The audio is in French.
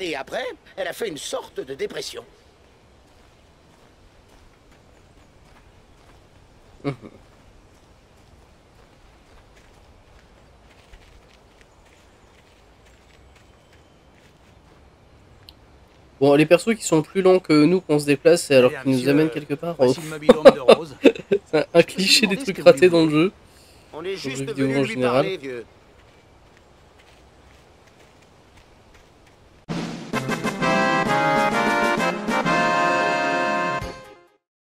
Et après, elle a fait une sorte de dépression. Bon, les persos qui sont plus lents que nous qu'on se déplace alors qu'ils nous amènent quelque part. oh, C'est un, cliché des trucs ratés dans le jeu. On est juste venu lui parler, vieux.